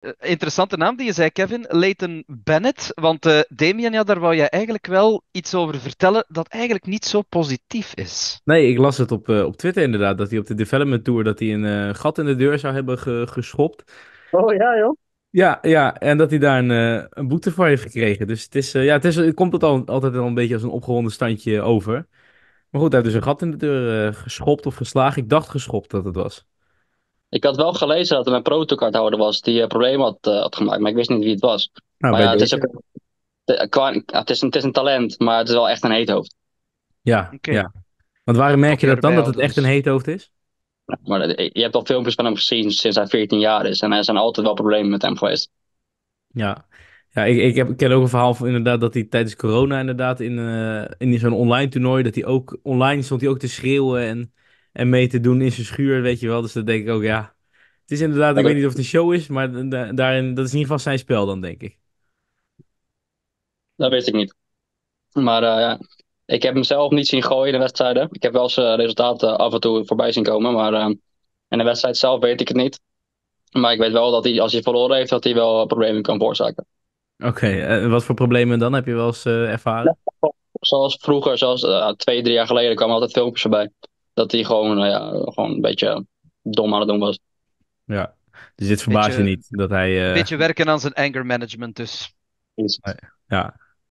Eh, interessante naam die je zei, Kevin. Leighton Bennett. Want eh Damien, ja, daar wou je eigenlijk wel iets over vertellen dat eigenlijk niet zo positief is. Nee, ik las het op, eh, op Twitter inderdaad, dat hij op de Development Tour dat hij een eh, gat in de deur zou hebben ge- geschopt. Oh ja, joh. Ja, ja, en dat hij daar een, een boete voor heeft gekregen. Dus het, is, ja, het, is, het komt het al, altijd wel een beetje als een opgewonden standje over. Maar goed, hij heeft dus een gat in de deur geschopt of geslagen. Ik dacht geschopt dat het was. Ik had wel gelezen dat er een protocardhouder was die eh, problemen had, eh, had gemaakt, maar ik wist niet wie het was. Nou, maar bij ja, het is, ook, de- qua- ja, het, is een, het is een talent, maar het is wel echt een heethoofd. Ja, Oké. ja. Want waarom merk je dat dan, dat het echt een dus. heethoofd is? Maar eh, je hebt al filmpjes van hem gezien sinds hij 14 jaar is en er zijn altijd wel problemen met hem geweest. Ja, ja ik, ik, heb, ik ken ook een verhaal van inderdaad dat hij tijdens corona inderdaad in, eh, in zo'n online toernooi, dat hij ook online stond hij ook te schreeuwen en, en mee te doen in zijn schuur, weet je wel. Dus dat denk ik ook, ja. Het is inderdaad, ik weet niet of het een show is, maar da- daarin, dat is in ieder geval zijn spel dan, denk ik. dat weet ik niet. Maar eh, ja, ik heb hem zelf niet zien gooien in de wedstrijden. Ik heb wel zijn resultaten af en toe voorbij zien komen, maar eh, in de wedstrijd zelf weet ik het niet. Maar ik weet wel dat hij, als hij verloren heeft, dat hij wel problemen kan veroorzaken. Oké, eh, wat voor problemen dan heb je wel eens eh, ervaren? Zoals vroeger, zoals eh, twee, drie jaar geleden, kwamen altijd filmpjes voorbij. Dat hij gewoon, nou ja, gewoon een beetje dom aan het doen was. Ja, dus dit verbaast je niet dat hij, eh, beetje werken aan zijn anger management dus. ja,